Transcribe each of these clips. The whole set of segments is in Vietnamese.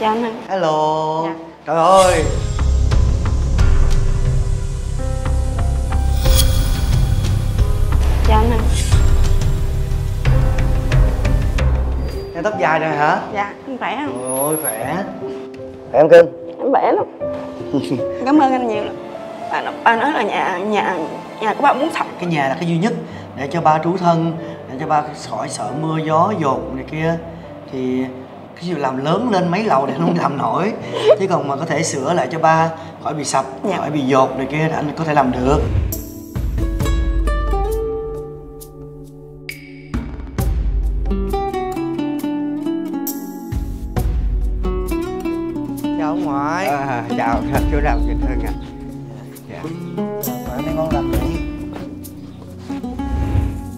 chào anh hello. Dạ. trời ơi. Chào anh em tóc dài rồi hả? Dạ anh khỏe không? Ôi khỏe. Khỏe không cưng? Anh khỏe lắm. Cảm ơn anh nhiều lắm. Nó- bà nói là nhà nhà nhà của bà muốn sạch cái nhà là cái duy nhất để cho ba trú thân để cho ba khỏi sợ mưa gió dột này kia. Thì cái gì làm lớn lên mấy lầu thì anh không làm nổi chứ còn mà có thể sửa lại cho ba khỏi bị sập Dạ. khỏi bị dột này kia thì anh có thể làm được chào ông ngoại À, chào chú Lâm Vĩnh Hưng ạ. Dạ. ngoại mấy con làm gì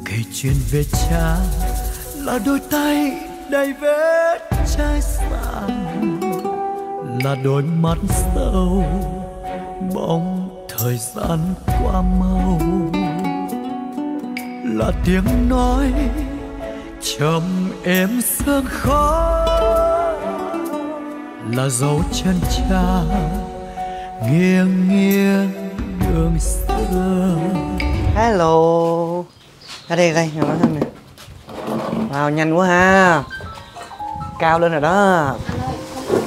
kể chuyện về cha là đôi tay đầy vết trái sàn là đôi mắt sâu bóng thời gian qua mau. Là tiếng nói trầm êm sương khó là dấu chân cha nghiêng nghiêng đường xưa. Hello. Ra đây ra đây ngồi nói thêm wow nhanh quá ha cao lên rồi đó.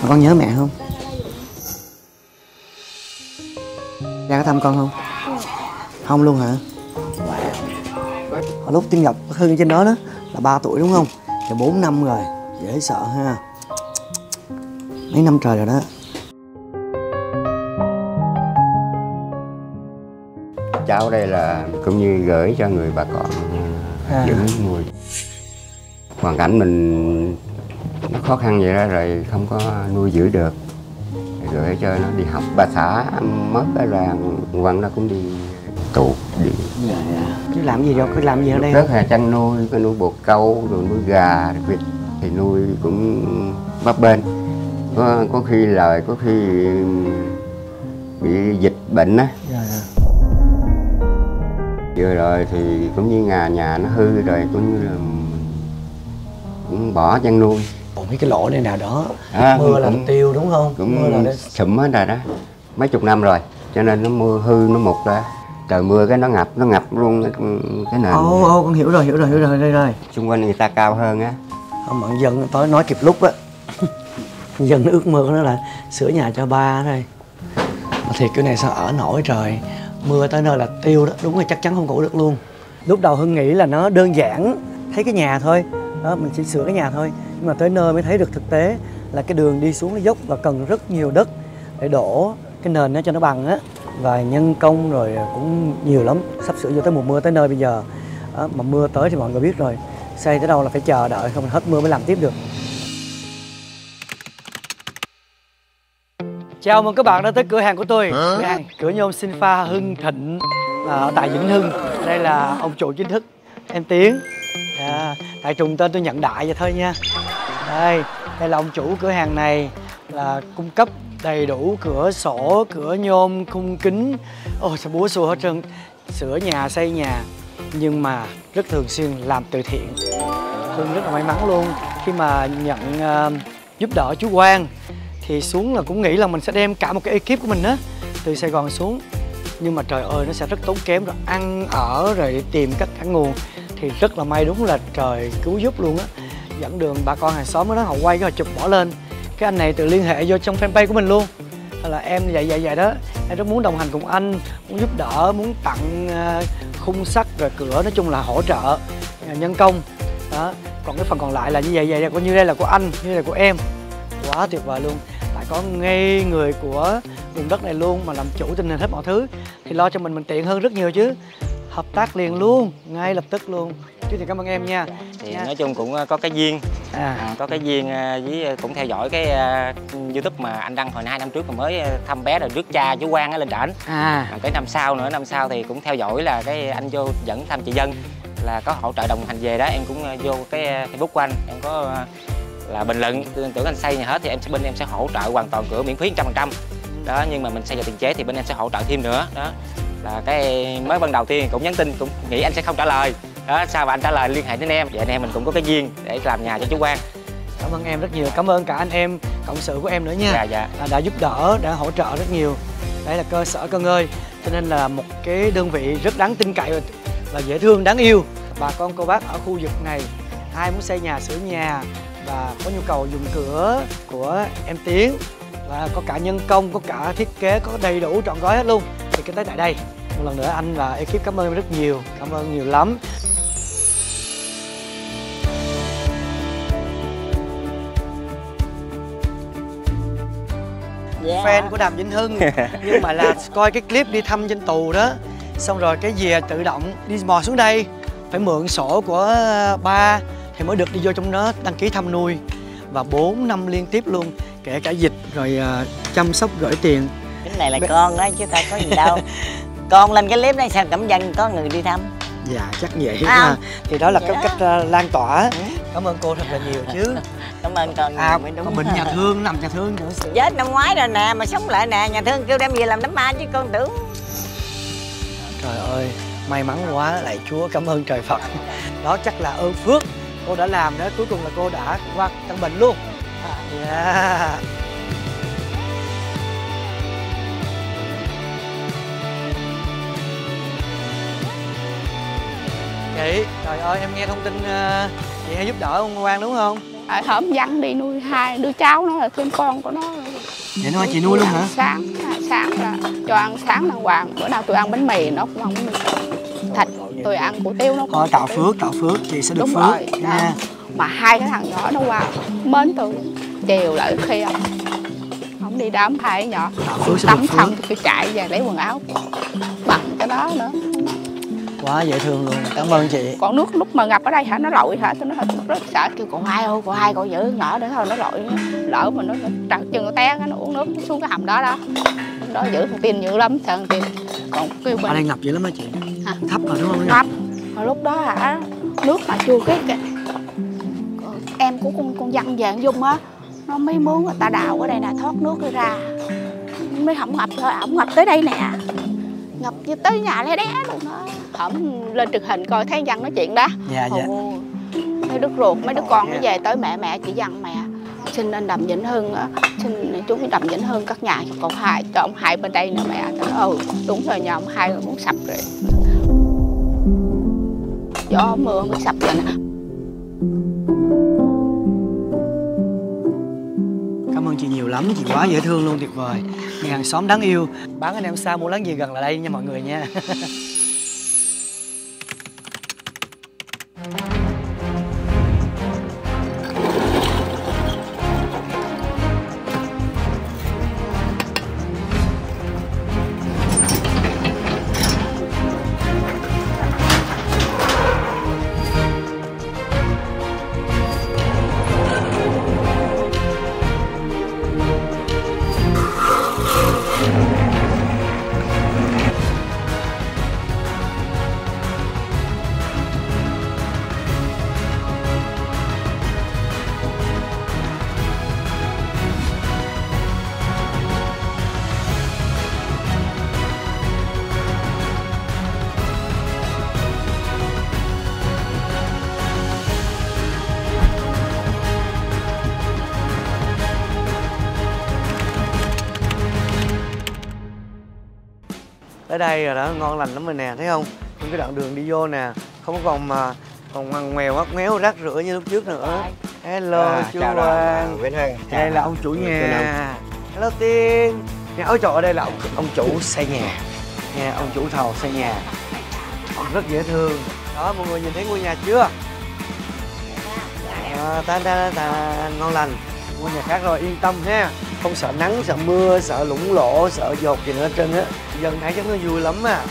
Mà con nhớ mẹ không? Giang có thăm con không? Không luôn hả? Hồi lúc tiên ngọc hưng trên đó đó là 3 tuổi đúng không? Thì 4 năm rồi dễ sợ ha. Mấy năm trời rồi đó. Cháu đây là cũng như gửi cho người bà con À. giữ nuôi. Hoàn cảnh mình nó khó khăn vậy đó rồi không có nuôi giữ được. Gửi cho nó đi học. Bà xã mất cái làng quăng nó cũng đi tù đi chứ làm gì đâu cứ làm gì ở đây rất là chăn nuôi có nuôi bồ câu rồi nuôi gà rồi vịt thì nuôi cũng bấp bênh có có khi lời có khi bị dịch bệnh á Dạ, dạ. vừa rồi thì cũng như nhà nhà nó hư rồi cũng như là cũng bỏ chăn nuôi Mấy cái lỗ này nào đó. À, mưa là cũng- tiêu đúng không? cũng mưa là sụm hết rồi đó. Mấy chục năm rồi cho nên nó mưa hư nó mục ra. Trời mưa cái nó ngập nó ngập luôn cái, cái nền ồ ồ con hiểu rồi hiểu rồi hiểu rồi đây rồi. Xung quanh người ta cao hơn á. Không bạn dân tối nói kịp lúc á. Dân nó ước mơ của nó là sửa nhà cho ba thôi. Mà thiệt cái này sao ở nổi trời. Mưa tới nơi là tiêu đó. Đúng rồi chắc chắn không ngủ được luôn. Lúc đầu hưng nghĩ là nó đơn giản thấy cái nhà thôi. Đó mình chỉ sửa cái nhà thôi nhưng mà tới nơi mới thấy được thực tế là cái đường đi xuống nó dốc và cần rất nhiều đất để đổ cái nền nó cho nó bằng á. Và nhân công rồi cũng nhiều lắm sắp sửa vô tới mùa mưa tới nơi bây giờ. Đó, mà mưa tới thì mọi người biết rồi xây tới đâu là phải chờ đợi không hết mưa mới làm tiếp được. Chào mừng các bạn đã tới cửa hàng của tôi. Cửa hàng cửa nhôm Sinpha Hưng Thịnh à, ở tại Vĩnh Hưng. Đây là ông chủ chính thức. Em Tiến. À, Tại trùng tên tôi nhận đại vậy thôi nha đây, đây là ông chủ cửa hàng này là cung cấp đầy đủ cửa sổ, cửa nhôm, khung kính. Ôi sao búa xua hết trơn. Sửa nhà, xây nhà. Nhưng mà rất thường xuyên làm từ thiện. Hương rất là may mắn luôn. Khi mà nhận uh, giúp đỡ chú Quang thì xuống là cũng nghĩ là mình sẽ đem cả một cái ekip của mình á từ Sài Gòn xuống. Nhưng mà trời ơi nó sẽ rất tốn kém rồi ăn ở rồi tìm cách cả nguồn thì rất là may đúng là trời cứu giúp luôn á dẫn đường bà con hàng xóm đó họ quay cái họ chụp bỏ lên. Cái anh này tự liên hệ vô trong fanpage của mình luôn. Là em vậy vậy vậy đó. Em rất muốn đồng hành cùng anh, muốn giúp đỡ, muốn tặng ờ, khung sắt rồi cửa, nói chung là hỗ trợ ờ, nhân công. Đó. Còn cái phần còn lại là như vậy vậy là coi như đây là của anh, như đây là của em. Quá tuyệt vời luôn. Lại có ngay người của vùng đất này luôn mà làm chủ tình hình hết mọi thứ. Thì lo cho mình mình tiện hơn rất nhiều chứ. Hợp tác liền luôn, ngay lập tức luôn chứ thì cảm ơn em nha. Thì Nha. nói chung cũng ờ, có cái duyên. À. À, có cái duyên với cũng theo dõi cái youtube mà anh đăng hồi hai năm trước mà mới thăm bé rồi rước cha chú Quang lên trển à. À, cái năm sau nữa năm sau thì cũng theo dõi là cái anh vô dẫn thăm chị dân là có hỗ trợ đồng hành về đó. Em cũng vô cái facebook của anh. Em có là bình luận tưởng anh xây nhà hết thì em sẽ bên em sẽ hỗ trợ hoàn toàn cửa miễn phí 100% đó nhưng mà mình xây nhà tiền chế thì bên em sẽ hỗ trợ thêm nữa. Đó là cái mới ban đầu tiên cũng nhắn tin cũng nghĩ anh sẽ không trả lời đó sao anh trả lời liên hệ đến em. Vậy anh em mình cũng có cái duyên để làm nhà cho chú Quang. Cảm ơn em rất nhiều. Cảm ơn cả anh em cộng sự của em nữa nha. Dạ dạ. Là đã giúp đỡ đã hỗ trợ rất nhiều. Đây là cơ sở cân ơi. Cho nên là một cái đơn vị rất đáng tin cậy và, và dễ thương đáng yêu. Bà con cô bác ở khu vực này ai muốn xây nhà sửa nhà và có nhu cầu dùng cửa của em tiến và có cả nhân công có cả thiết kế có đầy đủ trọn gói hết luôn thì cái tới tại đây. Một lần nữa anh và ekip cảm ơn rất nhiều. Cảm ơn nhiều lắm dạ. fan của Đàm Vĩnh Hưng. Nhưng mà là coi cái clip đi thăm trên tù đó xong rồi cái dìa tự động đi mò xuống đây phải mượn sổ của ba thì mới được đi vô trong đó đăng ký thăm nuôi. Và 4 năm liên tiếp luôn kể cả dịch rồi à, chăm sóc gửi tiền. Cái này là con đó chứ ta có gì đâu. Con lên cái clip này sao cảm dân có người đi thăm dạ chắc vậy À, à, thì đó là vậy cái đó. cách à, lan tỏa Ừ. cảm ơn cô thật là nhiều chứ cảm ơn con à mới có bệnh nhà thương nằm nhà thương nữa chết năm ngoái rồi nè mà sống lại nè nhà thương kêu đem về làm đám ma chứ con tưởng Trời ơi, may mắn quá, lạy Chúa, cảm ơn trời Phật. Đó chắc là ơn phước cô đã làm đó, cuối cùng là cô đã qua căn bệnh luôn. Yeah. Chị, trời ơi, em nghe thông tin ờ, chị hay giúp đỡ ông Quang đúng không? Ở hổm dặn đi nuôi hai đứa cháu nó là thêm con của nó. Vậy nó chị nuôi luôn hả? sáng sáng là cho ăn sáng đàng hoàng. Bữa nào tôi ăn bánh mì nó cũng không thịt tôi ăn củ tiêu nó Thôi tạo phước, tạo phước, chị sẽ được đúng phước. rồi nha. mà hai cái thằng nhỏ nó qua mến tôi. Chiều lại khuya không đi đám hai nhỏ tắm xong thì tôi chạy về lấy quần áo. Bằng cái đó nữa Quá dễ thương luôn, cảm ơn chị. còn nước lúc mà ngập ở đây hả? Nó lội hả? Tôi nói rất sợ kêu cậu hai ơi cậu hai cậu giữ nhỏ để thôi nó lội lỡ mà nó, nó trật chân nó té nó uống nước nó xuống cái hầm đó đó. Đó giữ thằng tin dữ lắm thằng tin còn kêu Ở đây ngập dữ lắm hả chị? Hả? Thấp rồi đúng không? thấp. Hồi lúc đó hả nước mà chưa cái, cái em của con con văn vàng dung á nó mới muốn người ta đào ở đây nè thoát nước đi ra mới không ngập thôi ổng ngập tới đây nè ngập như tới nhà lé đé luôn đó hổng lên truyền hình coi thấy văn nói chuyện đó. Dạ, dạ. Ồ, mấy đứa ruột mấy đứa con nó về tới mẹ mẹ chỉ dặn mẹ xin anh đàm vĩnh hưng á xin chú đàm vĩnh hưng cất nhà. Cho cậu hai cho ông hai bên đây nè mẹ Tôi nói, ừ đúng rồi nhà ông hai muốn sập rồi. Gió mưa mới sập rồi nè thương chị nhiều lắm, chị quá dễ thương luôn, tuyệt vời. Người hàng xóm đáng yêu. Bán anh em xa mua láng gì gần là đây nha mọi người nha. Tới đây rồi đó, ngon lành lắm rồi nè, thấy không? Những cái đoạn đường đi vô nè Không có còn mà còn ngoằn ngoèo ngoắt ngoéo rác rưởi như lúc trước nữa. Hello À, chú Quang. Đây là ông chủ nhà. Hello Tiên. Nhà ôi trời ở đây là ông, ông chủ xây nhà. Nha, ông chủ thầu xây nhà. Ông rất dễ thương. Đó, mọi người nhìn thấy ngôi nhà chưa? À, ta, ta, ta, ngon lành. Ngôi nhà khác rồi, yên tâm ha không sợ nắng, sợ mưa, sợ lũng lỗ, sợ dột gì nữa hết trơn á. Dân thấy chắc nó vui lắm à.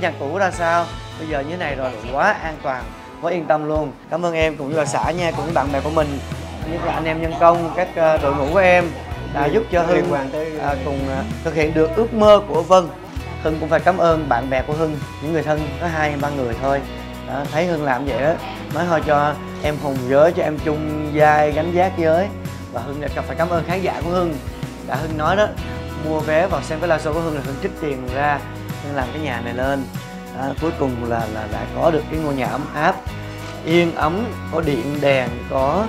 Cái nhà cũ ra sao? Bây giờ như thế này rồi quá an toàn quá yên tâm luôn. Cảm ơn em cũng như là xã nha cũng bạn bè của mình như là anh em nhân công các ờ, đội ngũ của em đã giúp cho hưng à, cùng à, thực hiện được ước mơ của vân. Hưng cũng phải cảm ơn bạn bè của hưng những người thân có hai ba người thôi. Đó, thấy hưng làm vậy đó nói thôi cho em hùng giới cho em chung vai gánh vác giới và hưng đã phải cảm ơn khán giả của hưng. Đã hưng nói đó mua vé vào xem cái live show của hưng là hưng trích tiền ra nên làm cái nhà này lên. Đó, cuối cùng là là đã có được cái ngôi nhà ấm áp yên ấm có điện đèn có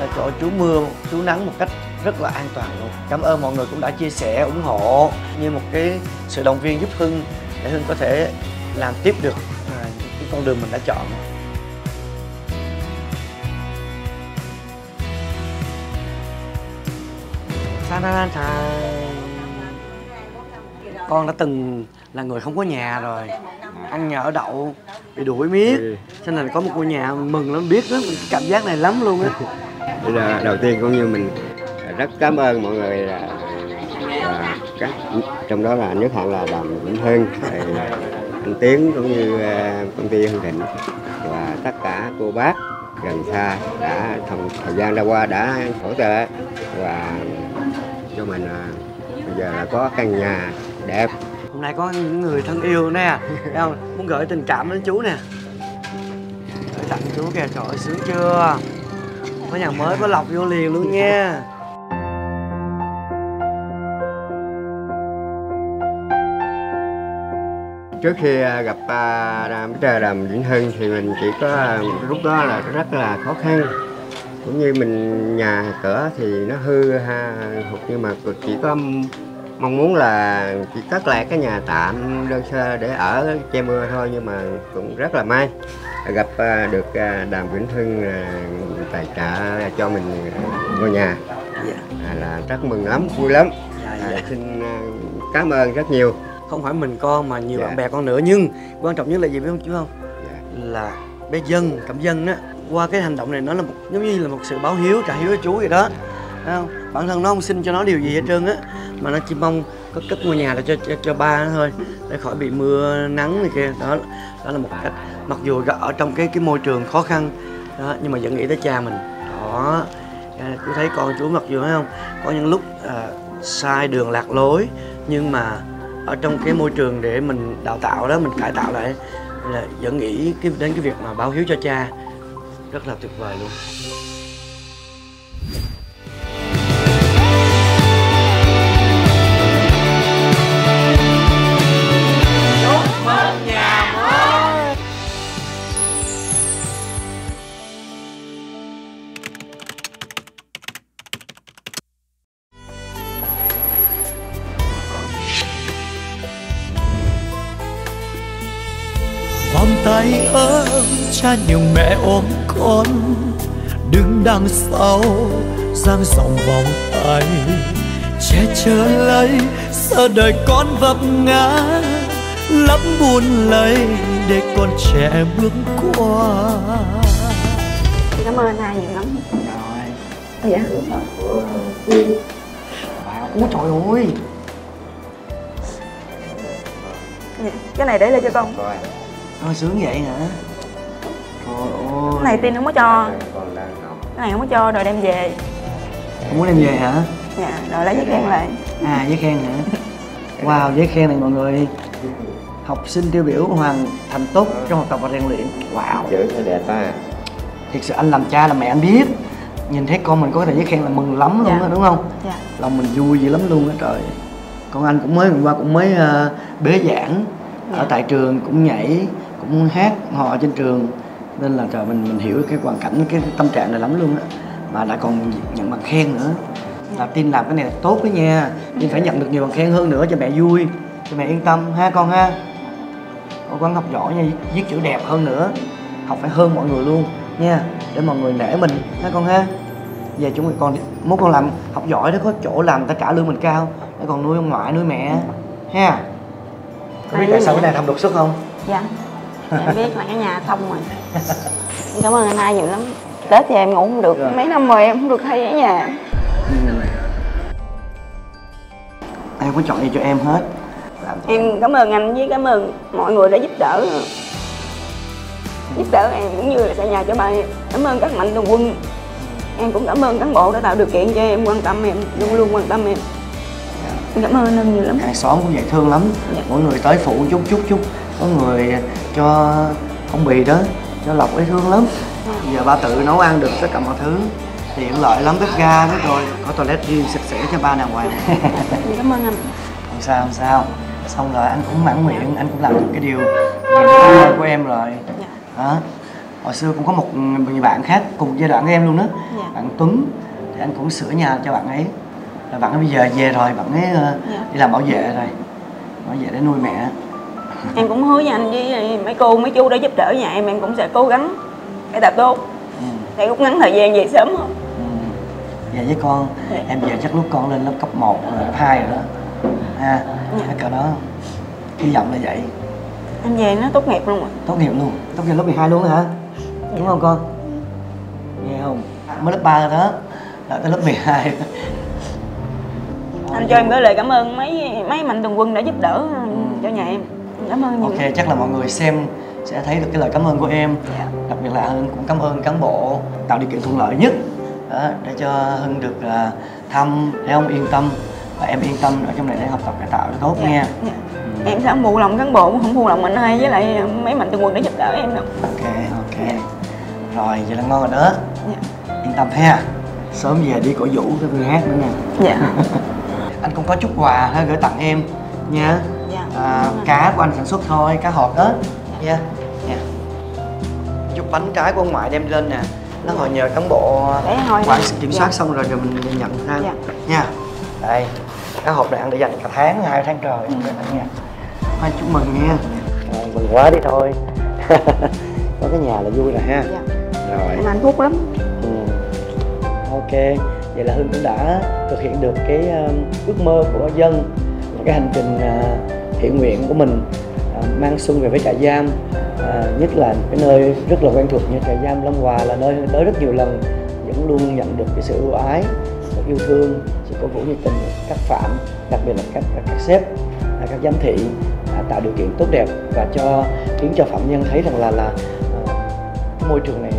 à, chỗ trú mưa trú nắng một cách rất là an toàn luôn. Cảm ơn mọi người cũng đã chia sẻ ủng hộ như một cái sự động viên giúp hưng để hưng có thể làm tiếp được à, cái con đường mình đã chọn. Sa na na sa. con đã từng là người không có nhà rồi. Ăn nhà ở đậu bị đuổi miết. Ừ. cho nên là có một ngôi nhà mừng lắm biết đó mình cảm giác này lắm luôn á. Bây giờ đầu tiên cũng như mình rất cảm ơn mọi người là, là các trong đó là nước hạn là đàm vĩnh hưng anh tiến cũng như à, công ty hưng thịnh và tất cả cô bác gần xa đã trong thời gian đã qua đã hỗ trợ và cho mình à, bây giờ là có căn nhà đẹp hôm nay có những người thân yêu nè em không? Muốn gửi tình cảm đến chú nè. Gửi tặng chú kìa, trời ơi, sướng chưa? Có nhà mới, có lọc vô liền luôn nha. Trước khi à, gặp à, đàm trời đàm vĩnh hưng thì mình chỉ có à, lúc đó là rất là khó khăn. Cũng như mình, nhà cửa thì nó hư ha, hụt nhưng mà chỉ có mong muốn là chỉ cất lại cái nhà tạm đơn sơ để ở che mưa thôi nhưng mà cũng rất là may gặp à, được à, đàm vĩnh hưng à, tài trợ cho mình ngôi nhà. Dạ. Là rất mừng lắm vui lắm. Dạ à, dạ. xin cảm ơn rất nhiều. Không phải mình con mà nhiều Dạ. bạn bè con nữa nhưng quan trọng nhất là gì biết không chú không Dạ. là bé dân cảm dân á qua cái hành động này nó là một giống như là một sự báo hiếu trả hiếu cho chú vậy đó. Không? bản thân nó không xin cho nó điều gì hết trơn á mà nó chỉ mong có cất ngôi nhà là cho, cho cho ba nó thôi để khỏi bị mưa nắng này kia. Đó đó là một cách. Mặc dù ở trong cái cái môi trường khó khăn đó nhưng mà vẫn nghĩ tới cha mình. Đó À, chú thấy con chú mặc dù thấy không có những lúc à, sai đường lạc lối nhưng mà ở trong cái môi trường để mình đào tạo đó mình cải tạo lại là vẫn nghĩ cái đến cái việc mà báo hiếu cho cha. Rất là tuyệt vời luôn. Vòng tay ấm cha nhiều mẹ ôm con. Đứng đằng sau giang rộng vòng tay. Che chở lấy sợ đời con vấp ngã. Lắm buồn lấy để con trẻ bước qua. Cảm ơn hai nhiều lắm rồi dạ. Ôi trời ơi. Dạ. cái này để lại cho con. Coi Ôi sướng vậy hả? Trời ơi. Cái này tin không có cho. Cái này không có cho rồi đem về. Không muốn đem về hả? Dạ rồi lấy giấy khen lại. À giấy khen hả? Wow giấy khen này mọi người. Học sinh tiêu biểu hoàn thành tốt trong học tập và rèn luyện. Wow. Chữ nó đẹp á Thiệt sự anh làm cha làm mẹ anh biết. Nhìn thấy con mình có cái tờ giấy khen là mừng lắm luôn Dạ. á đúng không? Dạ. Lòng mình vui dữ lắm luôn á trời. Con anh cũng mới hôm qua cũng mới ờ, bế giảng Ở tại trường cũng nhảy Cũng hát hò trên trường. Nên là trời mình mình hiểu cái hoàn cảnh cái tâm trạng này lắm luôn á. Mà đã còn nhận bằng khen nữa. Là tin làm cái này là tốt đó nha. Tin phải nhận được nhiều bằng khen hơn nữa cho mẹ vui cho mẹ yên tâm ha con ha. Con gắng học giỏi nha viết chữ đẹp hơn nữa. Học phải hơn mọi người luôn nha để mọi người nể mình ha con ha. Về chúng mình còn mốt con làm học giỏi đó có chỗ làm ta trả lương mình cao. Để còn nuôi ông ngoại nuôi mẹ ha. Có biết tại sao cái này làm đột xuất không? Dạ em biết là cái nhà thông rồi Em cảm ơn anh hai nhiều lắm. Tết thì em ngủ không được. Mấy năm rồi em không được thấy ở nhà. Ai cũng chọn gì cho em hết? Làm em cảm ơn anh với cảm ơn mọi người đã giúp đỡ. Giúp đỡ em cũng như là xây nhà cho ba em cảm ơn các mạnh thường quân. Em cũng cảm ơn cán bộ đã tạo điều kiện cho em quan tâm em luôn luôn quan tâm em. Em cảm ơn anh nhiều lắm. Hàng xóm cũng vậy thương lắm. Dạ. mỗi người tới phụ chút chút chút. Có người cho phong bì đó cho lộc ấy thương lắm. Giờ ba tự nấu ăn được tất cả mọi thứ tiện lợi lắm bếp ga hết rồi có toilet riêng sạch sẽ cho ba đàng hoàng. Em cảm ơn anh. Không sao không sao. Xong rồi anh cũng mãn nguyện anh cũng làm được cái điều niềm của em rồi. Dạ. đó hồi xưa cũng có một người bạn khác cùng giai đoạn với em luôn đó Dạ. bạn Tuấn thì anh cũng sửa nhà cho bạn ấy. Là bạn ấy bây giờ về rồi bạn ấy ờ, Dạ. đi làm bảo vệ rồi. Bảo vệ để nuôi mẹ em cũng hứa với anh với mấy cô mấy chú đã giúp đỡ nhà em em cũng sẽ cố gắng để tập tốt. Ừ. để rút ngắn thời gian về sớm hơn. Ừ. về với con Dạ. em về chắc lúc con lên lớp cấp 1 rồi cấp 2 rồi đó. Ha Dạ. cái cỡ đó. Hy vọng là vậy. Anh về nó tốt nghiệp luôn rồi. Tốt nghiệp luôn. Tốt nghiệp lớp 12 luôn hả? Đúng không con? Nghe không? Mới lớp 3 rồi đó. Là tới lớp 12 anh cho em gửi lời cảm ơn mấy mấy mạnh thường quân đã giúp đỡ cho nhà em cảm ơn nhiều ok chắc là mọi người xem sẽ thấy được cái lời cảm ơn của em. Dạ. đặc biệt là hưng cũng cảm ơn cán bộ tạo điều kiện thuận lợi nhất đó, để cho hưng được à, thăm để ông yên tâm và em yên tâm ở trong này để học tập cải tạo cho tốt nha. Dạ. em sẽ không phụ lòng cán bộ không phụ lòng mạnh ai với lại mấy mạnh thường quân đã giúp đỡ em đâu. Ok ok. Rồi vậy là ngon rồi đó. Dạ. Yên tâm ha. Sớm về đi cổ vũ cái tôi hát nữa nè. Dạ. Anh cũng có chút quà ha gửi tặng em nha Dạ. à, cá của anh sản xuất thôi cá hộp đó. Nha. Nha. Chút bánh trái của ông ngoại đem lên nè. Nó hồi nhờ cán bộ quản nè. kiểm Dạ. soát xong rồi rồi mình nhận ha. Dạ. nha. Đây cá hộp này ăn để dành cả tháng hai tháng trời. Ừ. nha. Thôi, chúc mừng nha. Rồi, mừng quá đi thôi. Có cái nhà là vui rồi ha. Dạ. Rồi. Em hạnh phúc lắm. Ừ. Ok, vậy là Hưng cũng đã thực hiện được cái um, ước mơ của dân một cái hành trình uh, thiện nguyện của mình à, mang xuân về với trại giam à, nhất là cái nơi rất là quen thuộc như trại giam Long Hòa là nơi tới rất nhiều lần vẫn luôn nhận được cái sự ưu ái sự yêu thương sự cổ vũ nhiệt tình của các phạm đặc biệt là các các, các sếp à, các giám thị à, tạo điều kiện tốt đẹp và cho khiến cho phạm nhân thấy rằng là là à, cái môi trường này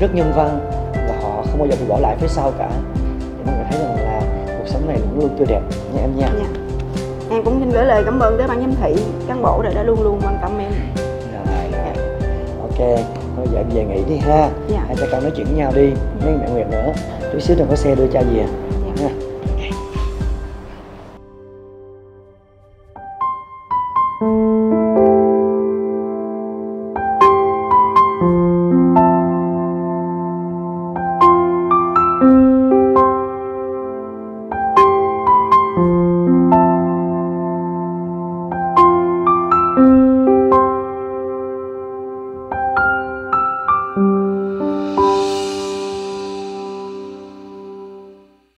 rất nhân văn và họ không bao giờ bị bỏ lại phía sau cả để mọi người thấy rằng là cuộc sống này luôn luôn tươi đẹp nha em nha yeah em cũng xin gửi lời cảm ơn tới ban giám thị cán bộ đã, đã luôn luôn quan tâm em. Rồi rồi ok thôi giờ em về nghỉ đi ha. Dạ. hai cha con nói chuyện với nhau đi mấy mẹ nguyệt nữa. Chút xíu nữa có xe đưa cha về. Dạ. nha